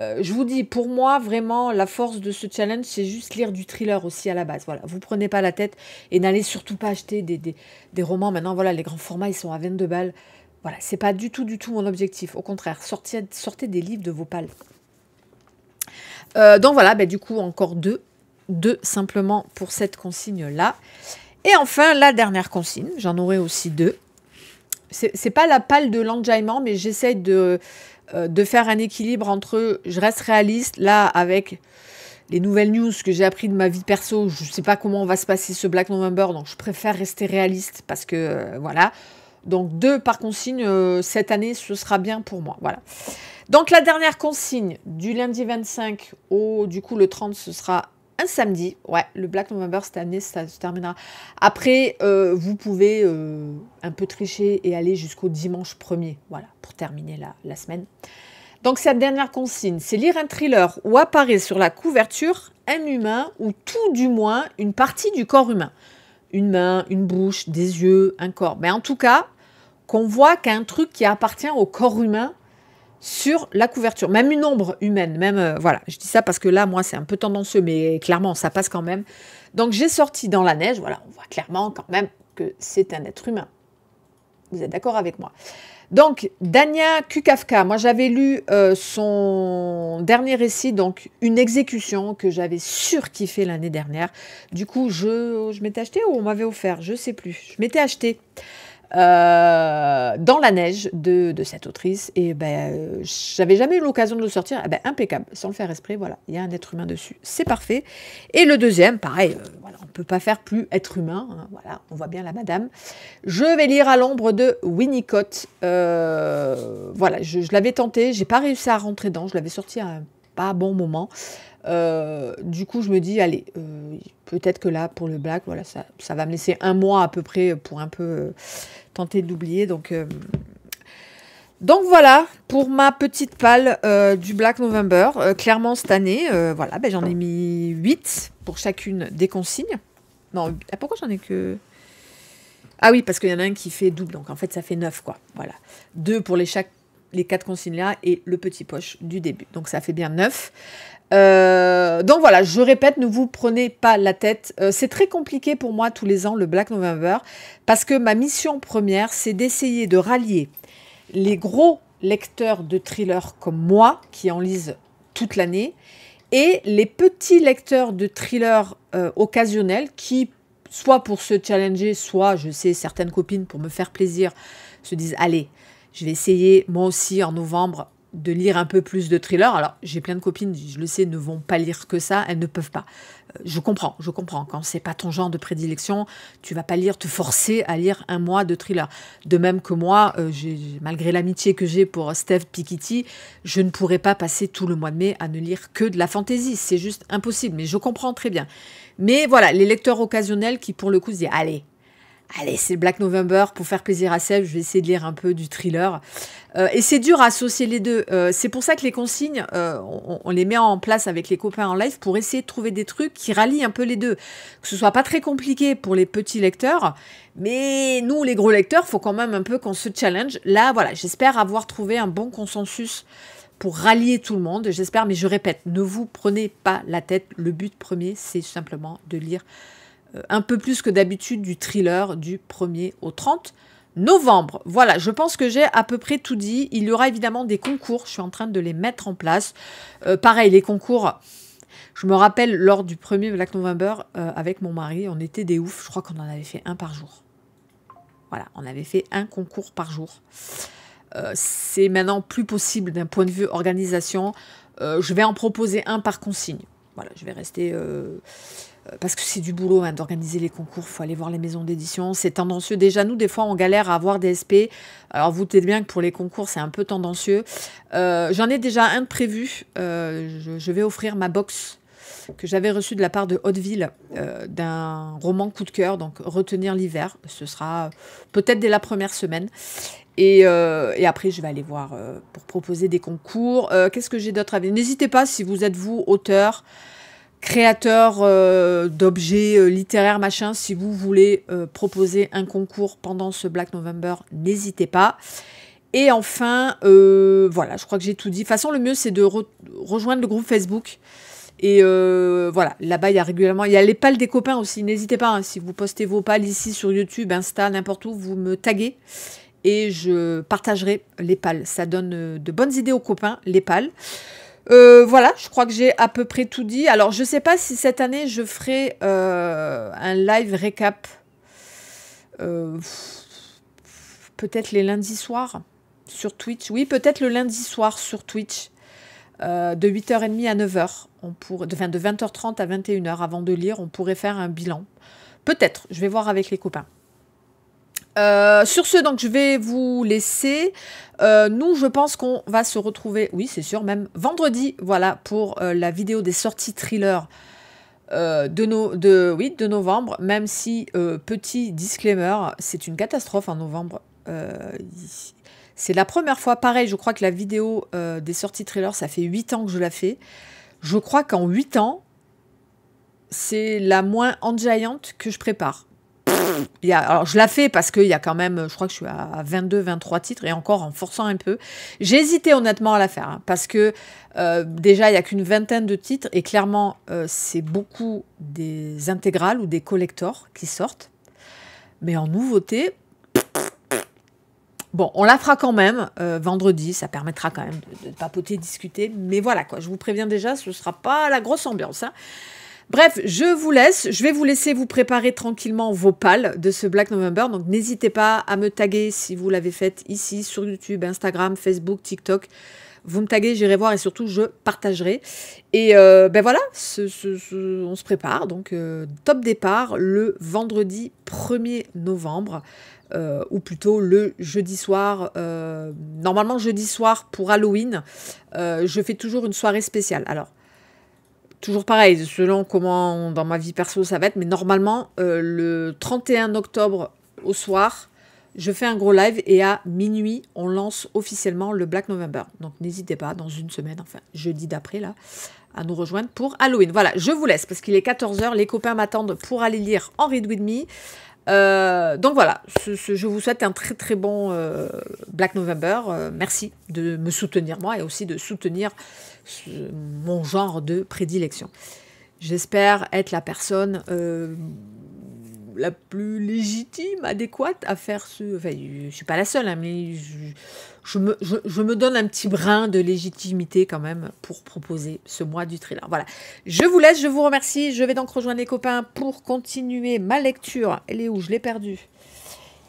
Euh, je vous dis, pour moi, vraiment, la force de ce challenge, c'est juste lire du thriller aussi à la base. Voilà, vous prenez pas la tête et n'allez surtout pas acheter des, des, romans. Maintenant, voilà, les grands formats, ils sont à 22 balles. Voilà, c'est pas du tout, du tout mon objectif. Au contraire, sortez, sortez des livres de vos pales. Euh, donc voilà, bah, du coup, encore deux deux simplement pour cette consigne-là. Et enfin, la dernière consigne, j'en aurai aussi deux. C'est pas la palle de l'enjaillement, mais j'essaie de, euh, faire un équilibre entre je reste réaliste, là, avec les nouvelles news que j'ai appris de ma vie perso, je ne sais pas comment va se passer ce Black November, donc je préfère rester réaliste parce que euh, voilà. Donc deux par consigne, euh, cette année, ce sera bien pour moi. Voilà. Donc la dernière consigne du lundi 25 au du coup le 30, ce sera un samedi. Ouais, le Black November cette année, ça se terminera. Après, euh, vous pouvez euh, un peu tricher et aller jusqu'au dimanche 1er. Voilà, pour terminer la, la semaine. Donc, cette dernière consigne, c'est lire un thriller où apparaît sur la couverture un humain ou tout du moins une partie du corps humain. Une main, une bouche, des yeux, un corps. Mais en tout cas, qu'on voit qu'un truc qui appartient au corps humain sur la couverture, même une ombre humaine, même euh, voilà, je dis ça parce que là, moi, c'est un peu tendancieux, mais clairement, ça passe quand même. Donc, j'ai sorti dans la neige, voilà, on voit clairement quand même que c'est un être humain. Vous êtes d'accord avec moi? Donc, Dania Kukafka, moi, j'avais lu euh, son dernier récit, donc une exécution que j'avais surkiffé l'année dernière. Du coup, je, je m'étais acheté ou on m'avait offert, je sais plus. Je m'étais acheté. Euh, dans la neige de, cette autrice. Et ben, j'avais jamais eu l'occasion de le sortir. Eh ben, impeccable, sans le faire esprit. Voilà, il y a un être humain dessus. C'est parfait. Et le deuxième, pareil, euh, voilà, on ne peut pas faire plus être humain. Hein, voilà, on voit bien la madame. Je vais lire à l'ombre de Winnicott. Euh, voilà, je, l'avais tenté. J'ai pas réussi à rentrer dedans. Je l'avais sorti à un pas bon moment. Du coup, je me dis, allez, peut-être que là, pour le black, voilà, ça, va me laisser un mois à peu près pour un peu tenter de l'oublier. Donc, euh, Donc voilà pour ma petite palle euh, du Black November. Euh, clairement cette année, euh, voilà, ben, j'en ai mis 8 pour chacune des consignes. Non, ah, pourquoi j'en ai que... Ah oui, parce qu'il y en a un qui fait double, donc en fait ça fait 9 quoi. Voilà. Deux pour les, chaque, les 4 consignes là et le petit poche du début. Donc ça fait bien 9. Donc voilà, je répète, ne vous prenez pas la tête. c'est très compliqué pour moi tous les ans le Black November parce que ma mission première, c'est d'essayer de rallier les gros lecteurs de thrillers comme moi, qui en lisent toute l'année, et les petits lecteurs de thrillers euh, occasionnels qui, soit pour se challenger, soit, je sais, certaines copines, pour me faire plaisir, se disent, allez, je vais essayer moi aussi en novembre de lire un peu plus de thrillers. Alors, j'ai plein de copines, je le sais, ne vont pas lire que ça, elles ne peuvent pas. Euh, je comprends, je comprends. Quand c'est pas ton genre de prédilection, tu vas pas lire, te forcer à lire un mois de thriller. De même que moi, euh, malgré l'amitié que j'ai pour Steve Piketty, je ne pourrais pas passer tout le mois de mai à ne lire que de la fantaisie. C'est juste impossible, mais je comprends très bien. Mais voilà, les lecteurs occasionnels qui, pour le coup, se disent, allez, allez, c'est Black November pour faire plaisir à Seb, je vais essayer de lire un peu du thriller. Euh, et c'est dur à associer les deux. Euh, c'est pour ça que les consignes, euh, on, les met en place avec les copains en live pour essayer de trouver des trucs qui rallient un peu les deux. Que ce soit pas très compliqué pour les petits lecteurs, mais nous, les gros lecteurs, faut quand même un peu qu'on se challenge. Là, voilà, j'espère avoir trouvé un bon consensus pour rallier tout le monde. J'espère, mais je répète, ne vous prenez pas la tête. Le but premier, c'est simplement de lire un peu plus que d'habitude du thriller du 1er au 30 novembre. Voilà, je pense que j'ai à peu près tout dit. Il y aura évidemment des concours, je suis en train de les mettre en place. Euh, pareil, les concours, je me rappelle lors du premier Black November euh, avec mon mari, on était des oufs, je crois qu'on en avait fait un par jour. Voilà, on avait fait un concours par jour. Euh, c'est maintenant plus possible d'un point de vue organisation. je vais en proposer un par consigne. Voilà, je vais rester euh, parce que c'est du boulot hein, d'organiser les concours, il faut aller voir les maisons d'édition, c'est tendancieux. Déjà, nous, des fois, on galère à avoir des SP. Alors, vous tenez bien que pour les concours, c'est un peu tendancieux. Euh, j'en ai déjà un de prévu. Euh, je, vais offrir ma box que j'avais reçue de la part de Hauteville d'un roman coup de cœur, donc Retenir l'hiver. Ce sera peut-être dès la première semaine. Et, après, je vais aller voir pour proposer des concours. Qu'est-ce que j'ai d'autre à dire? N'hésitez pas, si vous êtes vous, auteur, créateur euh, d'objets euh, littéraires, machin, si vous voulez euh, proposer un concours pendant ce Black November, n'hésitez pas. Et enfin, voilà, je crois que j'ai tout dit. De toute façon, le mieux, c'est de rejoindre le groupe Facebook. Et voilà, là-bas, il y a régulièrement... Il y a les pales des copains aussi. N'hésitez pas, hein, si vous postez vos pales ici sur YouTube, Insta, n'importe où, vous me taguez. Et je partagerai les pales. Ça donne de bonnes idées aux copains, les pales. Euh, voilà, je crois que j'ai à peu près tout dit. Alors, je ne sais pas si cette année, je ferai euh, un live récap. Euh, peut-être les lundis soirs sur Twitch. Oui, peut-être le lundi soir sur Twitch. de 8h30 à 9h. On pourrait, de, de 20h30 à 21h avant de lire, on pourrait faire un bilan. Peut-être, je vais voir avec les copains. Euh, sur ce, donc, je vais vous laisser. Euh, nous, je pense qu'on va se retrouver, oui, c'est sûr, même vendredi, voilà, pour euh, la vidéo des sorties thriller de, de novembre, même si, petit disclaimer, c'est une catastrophe en novembre. c'est la première fois, pareil, je crois que la vidéo des sorties thriller, ça fait 8 ans que je la fais. Je crois qu'en 8 ans, c'est la moins enjaillante que je prépare alors je la fais parce qu'il y a quand même, je crois que je suis à 22, 23 titres et encore en forçant un peu. J'ai hésité honnêtement à la faire hein, parce que euh, déjà il n'y a qu'une vingtaine de titres et clairement euh, c'est beaucoup des intégrales ou des collectors qui sortent. Mais en nouveauté, Bon, on la fera quand même euh, vendredi, ça permettra quand même de, papoter, discuter. Mais voilà, quoi, je vous préviens déjà, ce ne sera pas la grosse ambiance. Hein. Bref, je vous laisse. Je vais vous laisser vous préparer tranquillement vos pales de ce Black November. Donc n'hésitez pas à me taguer si vous l'avez fait ici sur YouTube, Instagram, Facebook, TikTok. Vous me taguez, j'irai voir et surtout je partagerai. Et euh, ben voilà, on se prépare. Donc euh, top départ le vendredi 1er novembre. Euh, ou plutôt le jeudi soir. normalement, jeudi soir pour Halloween, je fais toujours une soirée spéciale. Alors, toujours pareil, selon comment dans ma vie perso ça va être, mais normalement, euh, le 31 octobre au soir, je fais un gros live et à minuit, on lance officiellement le Black November. Donc n'hésitez pas, dans une semaine, enfin jeudi d'après, là, à nous rejoindre pour Halloween. Voilà, je vous laisse parce qu'il est 14h, les copains m'attendent pour aller lire en Read With Me. Euh, donc voilà, je vous souhaite un très très bon euh, Black November. Euh, merci de me soutenir moi et aussi de soutenir mon genre de prédilection. J'espère être la personne la plus légitime, adéquate à faire ce... Enfin, je ne suis pas la seule, hein, mais je, me, donne un petit brin de légitimité quand même pour proposer ce mois du thriller. Voilà, je vous laisse, je vous remercie. Je vais donc rejoindre les copains pour continuer ma lecture. Elle est où? Je l'ai perdu.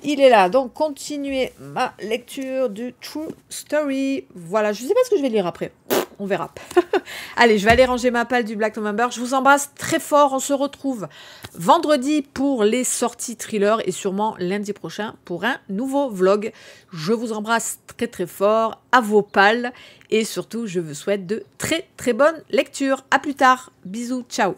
Il est là, donc continuer ma lecture du True Story. Voilà, je ne sais pas ce que je vais lire après on verra. Allez, je vais aller ranger ma palle du Black November. Je vous embrasse très fort. On se retrouve vendredi pour les sorties thriller et sûrement lundi prochain pour un nouveau vlog. Je vous embrasse très très fort à vos pales et surtout je vous souhaite de très très bonnes lectures. À plus tard. Bisous, ciao.